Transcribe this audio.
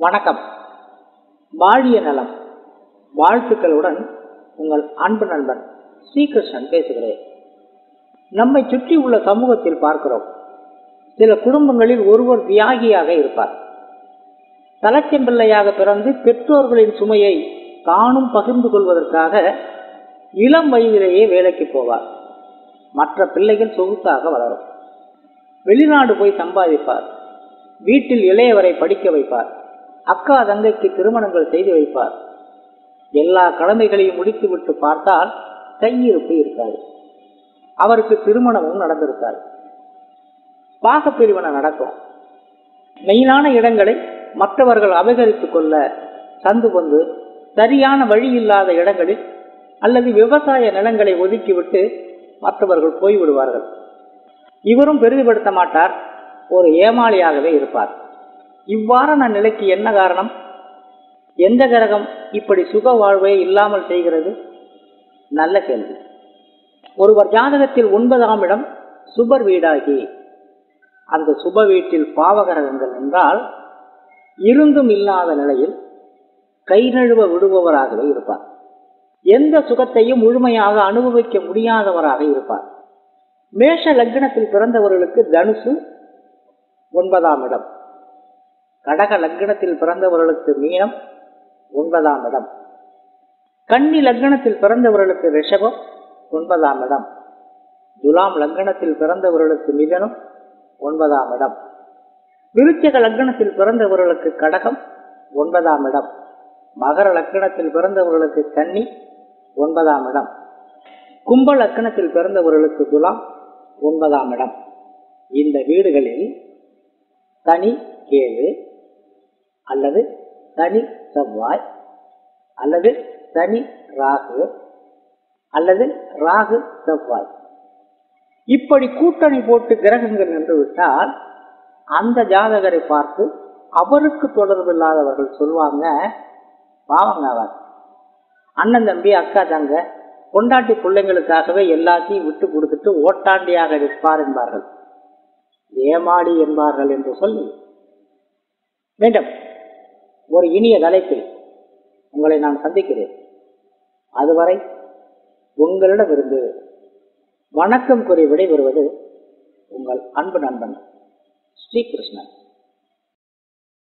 வணக்கம். வாழிய நலம். வாழ்த்துக்களுடன் உங்கள் அன்பு நண்பன் ஸ்ரீகிருஷ்ணன் பேசுகிறேன். நம்மை சுற்றி உள்ள சமூகத்தில் பார்க்கிறோம். சில குடும்பங்களில் ஒருவர் தியாகியாக இருப்பார். தலைச்செம்பிள்ளையாக பிறந்து பெற்றோர்களின் சுமையை தானும் பகிர்ந்து கொள்வதற்காக இளம் வயதிலேயே வேலைக்கு போவார். மற்ற பிள்ளைகள் சொகுத்தாக வளரும். வெளிநாடு போய் சம்பாதிப்பார். வீட்டில் இளையவரை படிக்க வைப்பார். அக்கா தங்கைக்கு திருமணங்கள் செய்து வைப்பார். எல்லா கடமைகளையும் முடித்துவிட்டு பார்த்தால் கையிருப்பு இருக்காது. அவருக்கு திருமணமும் நடந்திருக்காது. பாகப்பிரிவினை நடக்கும். மெயினான இடங்களை மற்றவர்கள் அபகரித்துக் கொள்ள சந்து கொண்டு சரியான வழி இல்லாத இடங்களில் அல்லது விவசாய நிலங்களை ஒதுக்கிவிட்டு மற்றவர்கள் போய்விடுவார்கள். இவரும் பெரிதுபடுத்த மாட்டார். ஒரு ஏமாளியாகவே இருப்பார். இவ்வாறான நிலைக்கு என்ன காரணம்? எந்த கிரகம் இப்படி சுக வாழ்வை இல்லாமல் செய்கிறது? நல்ல கேள்வி. ஒருவர் ஜாதகத்தில் ஒன்பதாம் இடம் சுபர் வீடாகி அந்த சுப வீட்டில் பாவகிரகங்கள் என்றால் இருந்தும் இல்லாத நிலையில் கை நழுவ விடுபவராகவே இருப்பார். எந்த சுகத்தையும் முழுமையாக அனுபவிக்க முடியாதவராக இருப்பார். மேஷ லக்னத்தில் பிறந்தவர்களுக்கு தனுசு ஒன்பதாம் இடம். கடக லக்னத்தில் பிறந்தவர்களுக்கு மீனம் ஒன்பதாம் இடம். கன்னி லக்னத்தில் பிறந்தவர்களுக்கு ரிஷபம் ஒன்பதாம் இடம். துலாம் லக்னத்தில் பிறந்தவர்களுக்கு மிதனம் ஒன்பதாம் இடம். விருச்சக லக்னத்தில் பிறந்தவர்களுக்கு கடகம் ஒன்பதாம் இடம். மகர லக்கணத்தில் பிறந்தவர்களுக்கு கன்னி ஒன்பதாம் இடம். கும்ப லக்கணத்தில் பிறந்தவர்களுக்கு துலாம் ஒன்பதாம் இடம். இந்த வீடுகளில் தனி கேது அல்லது தனி செவ்வாய் அல்லது தனி ராகு அல்லது ராகு செவ்வாய். இப்படி கூட்டணி போட்டு கிரகங்கள் நின்று விட்டால் அந்த ஜாதகரை பார்த்து அவருக்கு தொடர்பு இல்லாதவர்கள் சொல்லுவாங்க பாவங்க அவர் அண்ணன் தம்பி அக்கா தங்க கொண்டாட்டி பிள்ளைங்களுக்காகவே எல்லாத்தையும் விட்டு கொடுத்துட்டு ஓட்டாண்டியாக நிற்பார் என்பார்கள். ஏமாடி என்பார்கள் என்று சொல்லி மீண்டும் ஒரு இனிய தலைப்பில் உங்களை நான் சந்திக்கிறேன். அதுவரை உங்களிடமிருந்து வணக்கம் கூறி விடைபெறுவது உங்கள் அன்பு நண்பன் ஸ்ரீகிருஷ்ணன்